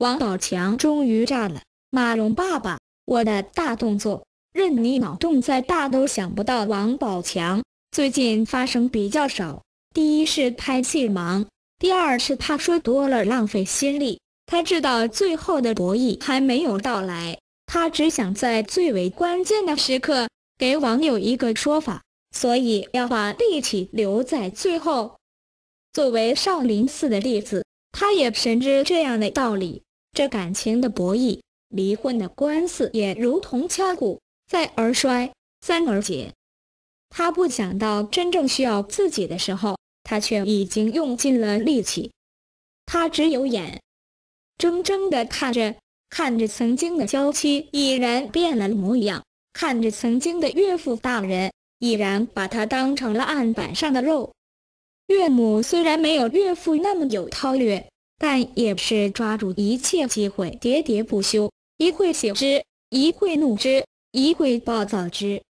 王宝强终于炸了，马蓉爸爸，我的大动作，任你脑洞再大都想不到。王宝强最近发声比较少，第一是拍戏忙，第二是怕说多了浪费心力。他知道最后的博弈还没有到来，他只想在最为关键的时刻给网友一个说法，所以要把力气留在最后。作为少林寺的弟子，他也深知这样的道理。这感情的博弈，离婚的官司也如同敲鼓，再而衰，三而竭。他不想到真正需要自己的时候，他却已经用尽了力气。他只有眼睁睁地看着，看着曾经的娇妻已然变了模样，看着曾经的岳父大人已然把他当成了案板上的肉。岳母虽然没有岳父那么有韬略，但也是抓住一切机会，喋喋不休，一会喜之，一会怒之，一会暴躁之，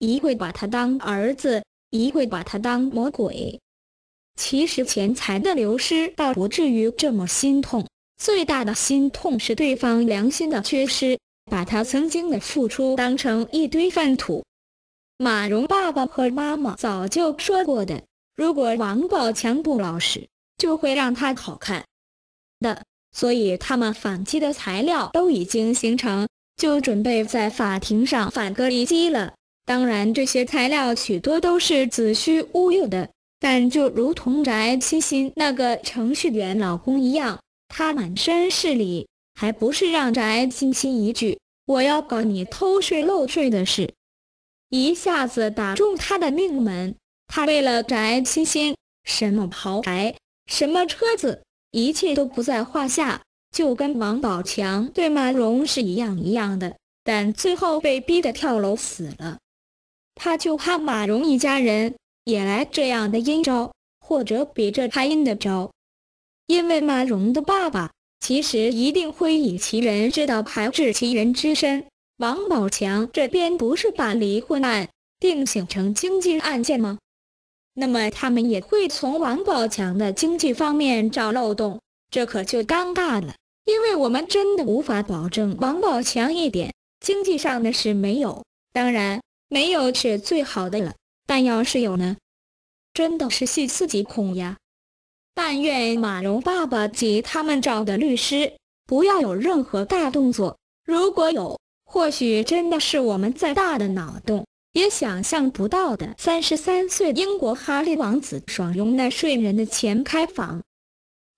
一会把他当儿子，一会把他当魔鬼。其实钱财的流失倒不至于这么心痛，最大的心痛是对方良心的缺失，把他曾经的付出当成一堆粪土。马蓉爸爸和妈妈早就说过的。如果王宝强不老实，就会让他好看的。所以他们反击的材料都已经形成，就准备在法庭上反戈一击了。当然，这些材料许多都是子虚乌有的，但就如同翟欣欣那个程序员老公一样，他满身是理，还不是让翟欣欣一句“我要告你偷税漏税”的事，一下子打中他的命门。他为了翟欣欣，什么豪宅，什么车子，一切都不在话下，就跟王宝强对马蓉是一样一样的。但最后被逼得跳楼死了，他就怕马蓉一家人也来这样的阴招，或者比这还阴的招。因为马蓉的爸爸其实一定会以其人之道还治其人之身。王宝强这边不是把离婚案定性成经济案件吗？那么他们也会从王宝强的经济方面找漏洞，这可就尴尬了。因为我们真的无法保证王宝强一点经济上的事没有，当然没有是最好的了。但要是有呢，真的是细思极恐呀！但愿马蓉爸爸及他们找的律师不要有任何大动作。如果有，或许真的是我们再大的脑洞。也想象不到的，三十三岁英国哈利王子爽用纳税人的钱开房，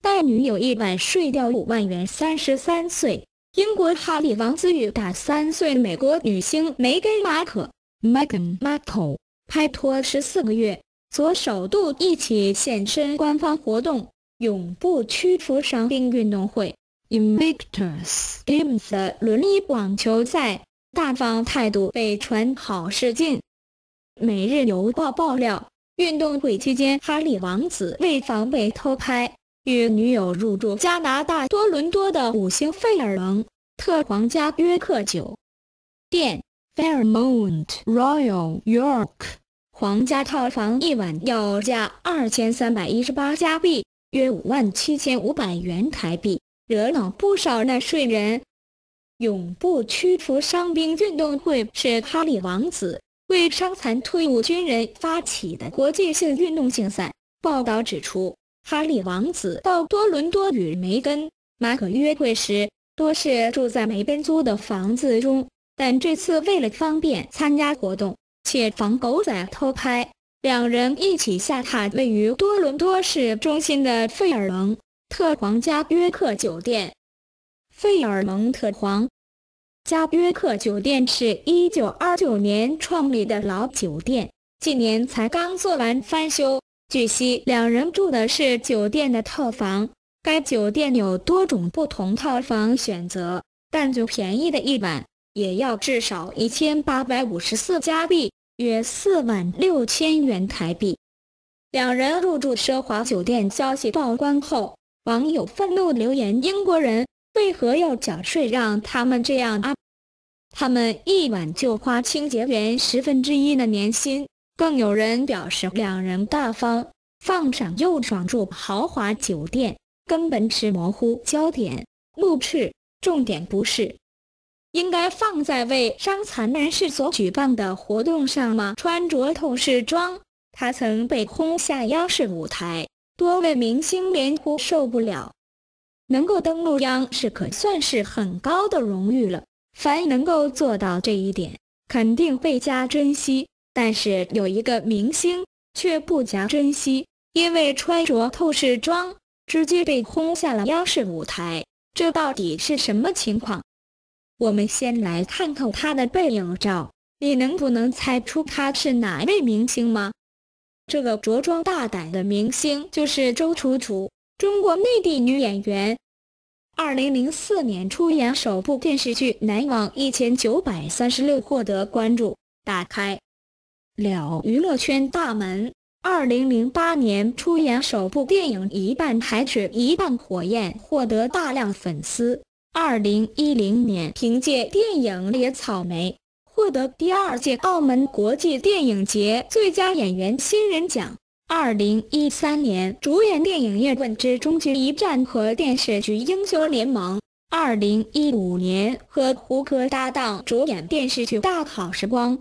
带女友一晚睡掉五万元。三十三岁英国哈利王子与大三岁美国女星梅根马可 （Megan Markle） 拍拖十四个月，昨首度一起现身官方活动——永不屈服伤兵运动会 （Invictus Games） 轮椅网球赛。大方态度被传好事近。每日邮报爆料，运动会期间，哈利王子为防被偷拍，与女友入住加拿大多伦多的五星费尔蒙特皇家约克酒店 （Fairmont Royal York）。皇家套房一晚要价二千三百一十八加币，约五万七千五百元台币，惹恼不少纳税人。永不屈服伤兵运动会是哈利王子为伤残退伍军人发起的国际性运动竞赛。报道指出，哈利王子到多伦多与梅根·马可约会时，多是住在梅根租的房子中，但这次为了方便参加活动，且防狗仔偷拍，两人一起下榻位于多伦多市中心的费尔蒙特皇家约克酒店。费尔蒙特皇家约克酒店是一九二九年创立的老酒店，近年才刚做完翻修。据悉，两人住的是酒店的套房。该酒店有多种不同套房选择，但最便宜的一晚也要至少一千八百五十四加币，约四万六千元台币。两人入住奢华酒店消息曝光后，网友愤怒留言：“英国人。”为何要缴税让他们这样啊？他们一晚就花清洁员十分之一的年薪。更有人表示，两人大方放闪又爽住豪华酒店，根本是模糊焦点。怒斥，重点不是，应该放在为伤残人士所举办的活动上吗？穿着透视装，他曾被轰下央视舞台，多位明星连呼受不了。能够登陆央视，可算是很高的荣誉了。凡能够做到这一点，肯定倍加珍惜。但是有一个明星却不加珍惜，因为穿着透视装，直接被轰下了央视舞台。这到底是什么情况？我们先来看看他的背影照，你能不能猜出他是哪位明星吗？这个着装大胆的明星就是周楚楚，中国内地女演员。二零零四年出演首部电视剧《难忘一千九百三十六》，获得关注，打开了娱乐圈大门。二零零八年出演首部电影《一半海水一半火焰》，获得大量粉丝。二零一零年凭借电影《野草莓》获得第二届澳门国际电影节最佳演员新人奖。二零一三年主演电影《叶问之终极一战》和电视剧《英雄联盟》。二零一五年和胡歌搭档主演电视剧《大好时光》。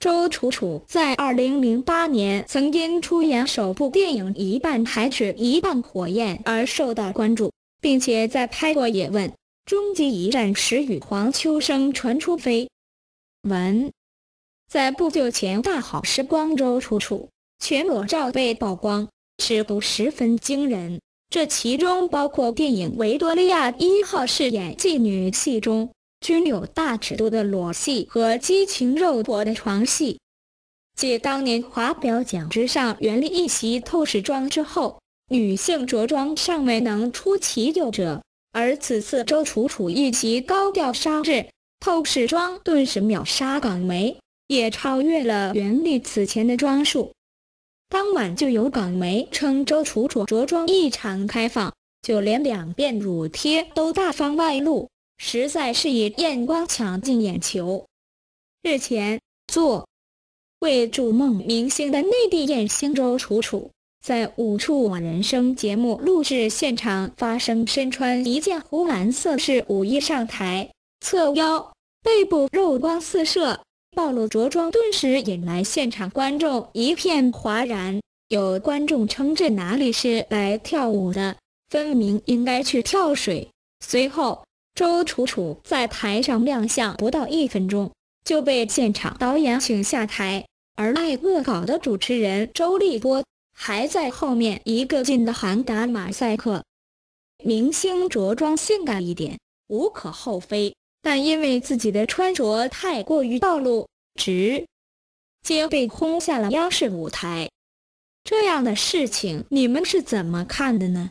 周楚楚在2008年曾因出演首部电影《一半海水一半火焰》而受到关注，并且在拍过《叶问终极一战》时与黄秋生传出绯闻。在不久前，《大好时光》周楚楚全裸照被曝光，尺度十分惊人，这其中包括电影《维多利亚一号》饰演妓女戏中。均有大尺度的裸戏和激情肉搏的床戏。继当年华表奖之上原力一袭透视装之后，女性着装尚未能出其右者，而此次周楚楚一袭高调纱质透视装，顿时秒杀港媒，也超越了袁立此前的装束。当晚就有港媒称周楚楚着装异常开放，就连两遍乳贴都大方外露。实在是以艳光抢尽眼球。日前，做为筑梦明星的内地艳星周楚楚，在《舞出我人生》节目录制现场发生身穿一件湖蓝色式舞衣上台，侧腰、背部肉光四射，暴露着装，顿时引来现场观众一片哗然。有观众称这哪里是来跳舞的，分明应该去跳水。随后。周楚楚在台上亮相不到一分钟，就被现场导演请下台，而爱恶搞的主持人周立波还在后面一个劲的喊打马赛克。明星着装性感一点无可厚非，但因为自己的穿着太过于暴露，直接被轰下了央视舞台，这样的事情你们是怎么看的呢？